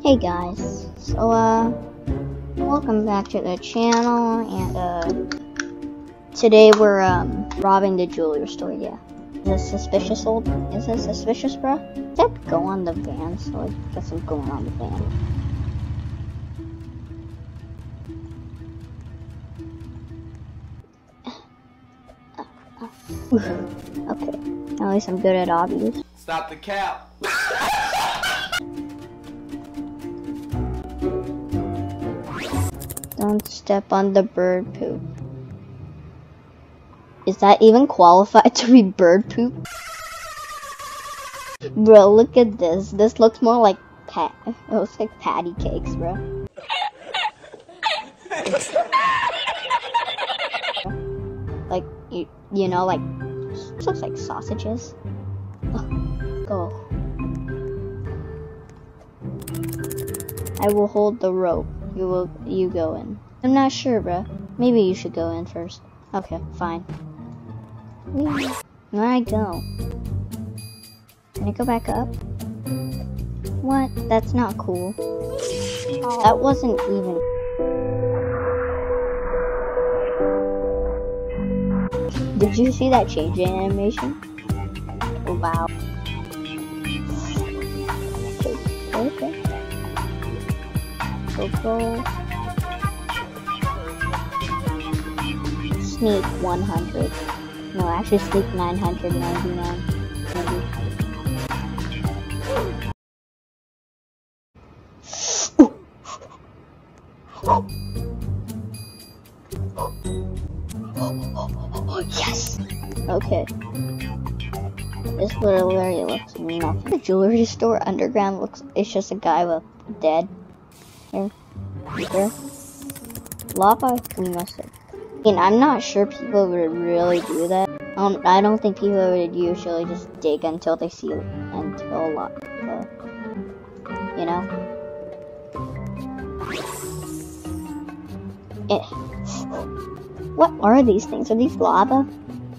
Hey guys, so uh, welcome back to the channel, and uh, today we're um robbing the jewelry store. Yeah, is this suspicious old? Is this suspicious, bro? That go on the van? So I guess I'm going on the van. okay, at least I'm good at obbies. Stop the cap. Don't step on the bird poop. Is that even qualified to be bird poop? Bro, look at this. This looks more like pat. It looks like patty cakes, bro. like you, you know, like this looks like sausages. Go. I will hold the rope. You will. You go in. I'm not sure, bro. Maybe you should go in first. Okay, fine. I go. Can I go back up? What? That's not cool. That wasn't even. Did you see that change in animation? Wow. Go go. Sneak 100. No, actually sneak 999. Maybe. Yes! Okay. This literally looks nothing. The jewelry store underground looks, it's just a guy with dead. Here. Lava, we must have. I mean, I'm not sure people would really do that. Um, I don't think people would usually just dig until they see until a lot. Uh, you know? Eh. What are these things? Are these lava?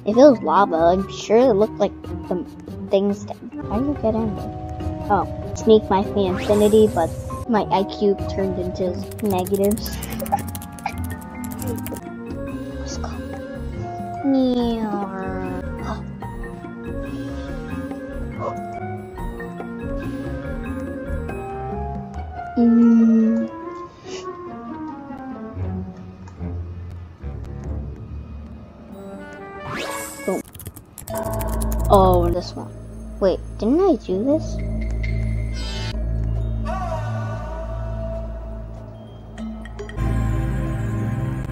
If it was lava, I'm sure it looked like the things that. How do you get in there? Oh, sneak my infinity, but my IQ turned into negatives. Let's go. Mm. Boom. Oh, this one. Wait, didn't I do this?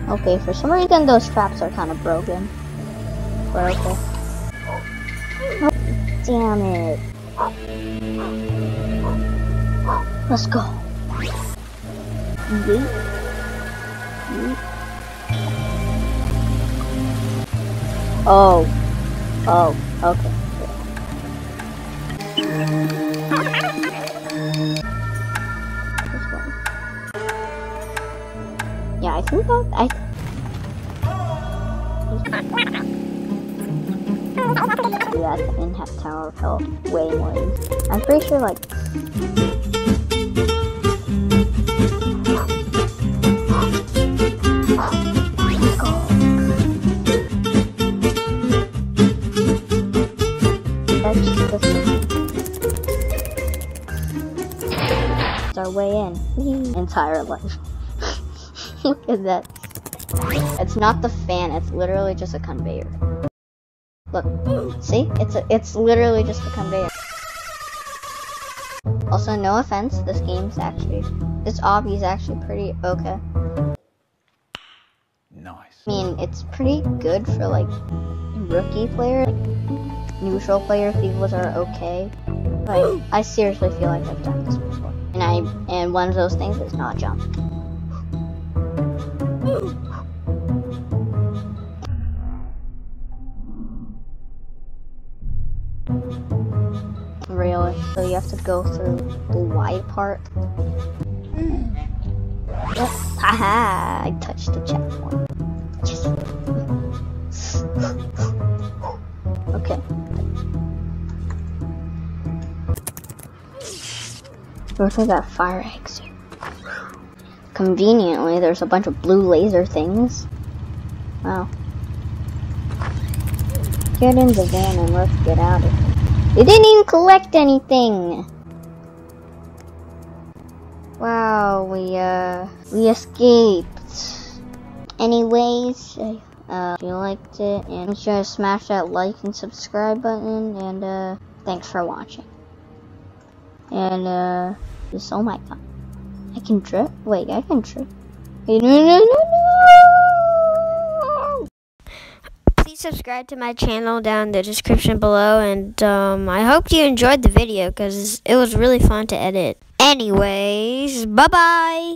Okay, for some reason those traps are kind of broken. But okay. Oh, damn it. Let's go. Yeet. Yeet. Oh. Oh, okay. Think I. That and have Tower of Hell way more. I'm pretty sure like. Our way in. Entire life. Look at that. It's not the fan, it's literally just a conveyor. Look, see? It's a, it's literally just a conveyor. Also, no offense, this game's actually, this obby is actually pretty okay. Nice. I mean, it's pretty good for like rookie players. Like, neutral players, these are okay. But I seriously feel like I've done this before. And I and one of those things is not jump. Really? So you have to go through the Y part? Yep. Haha! I touched the checkpoint. Okay. Look at that fire exit. Conveniently, there's a bunch of blue laser things. Wow. Get in the van and let's get out of here. They didn't even collect anything! Wow, we, uh, we escaped. Anyways, uh, if you liked it, and make sure to smash that like and subscribe button, and, uh, thanks for watching. And, uh, this, oh my god. I can drip? Wait, I can drip. No, no, no, no! Please subscribe to my channel down in the description below, and um, I hope you enjoyed the video because it was really fun to edit. Anyways, bye bye.